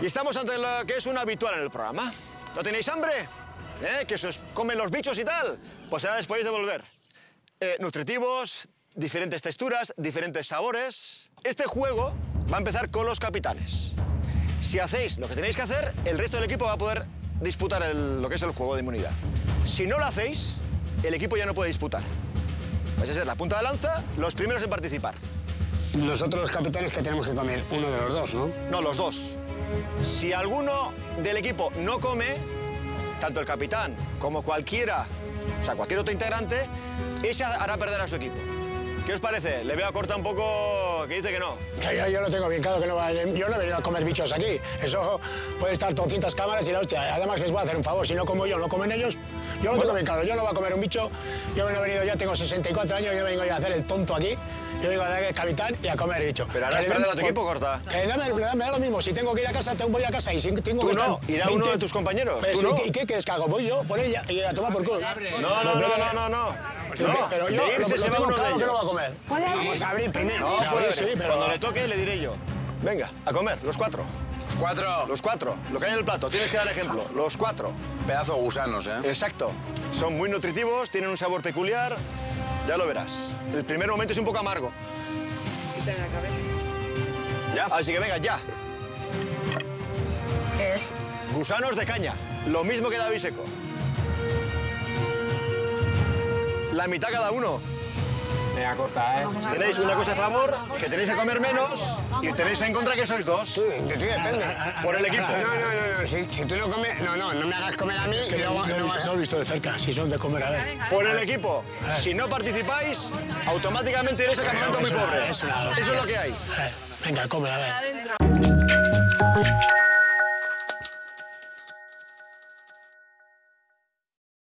Y estamos ante lo que es un habitual en el programa. ¿No tenéis hambre? ¿Eh? ¿Que se os comen los bichos y tal? Pues ahora les podéis devolver. Eh, nutritivos, diferentes texturas, diferentes sabores. Este juego va a empezar con los capitanes. Si hacéis lo que tenéis que hacer, el resto del equipo va a poder disputar el- lo que es el juego de inmunidad. Si no lo hacéis, el equipo ya no puede disputar. Vais a ser la punta de lanza, los primeros en participar. Nosotros los capitanes que tenemos que comer, uno de los dos, ¿no? No, los dos. Si alguno del equipo no come, tanto el capitán como cualquiera, o sea, cualquier otro integrante, ese hará perder a su equipo. ¿Qué os parece? Le veo a corta un poco que dice que no. Yo, yo lo tengo bien claro que no va, yo no he venido a comer bichos aquí. Eso puede estar 200 cámaras y la hostia. Además les voy a hacer un favor, si no como yo, no comen ellos. Yo lo tengo bien claro, yo no voy a comer un bicho. Yo no he venido ya, tengo 64 años y no vengo yo a hacer el tonto aquí. Yo vengo a dar el capitán y a comer bicho. Pero Que perder a tu por- equipo, Corta. Que no, me, me da- me da lo mismo, si tengo que ir a casa, tengo, voy a casa y si tengo Tú que no, estar irá uno de tus compañeros, Pero tú no. ¿Y qué quieres que hago? Voy yo por ella y a tomar por culo. No, no, no, no, no, no. Pero, No, pero yo de irse lo- se va uno de claro que no va a ellos. comer. Vamos a abrir primero. No, sí, pero... cuando le toque le diré yo. Venga, a comer, los cuatro. Cuatro. Los cuatro. Lo que hay en el plato, tienes que dar ejemplo. Los cuatro. Pedazo de gusanos, ¿eh? Exacto. Son muy nutritivos, tienen un sabor peculiar. Ya lo verás. El primer momento es un poco amargo. ¿Ya? Así que venga, ya. ¿Qué es? Gusanos de caña. Lo mismo que David Seco. La mitad cada uno. Corta, ¿eh? Tenéis una cosa a favor, que tenéis que comer menos, y tenéis en contra que sois dos. De ti depende. Por el equipo. No, no, no, no. Si, si tú no comes, no, no, no me hagas comer a mí y luego... No, luego- no he visto de cerca, si son de comer a ver. Por el equipo. Si no participáis, automáticamente iréis al campamento muy pobre. Es una Eso es lo que hay. Venga, come a ver. Adentro.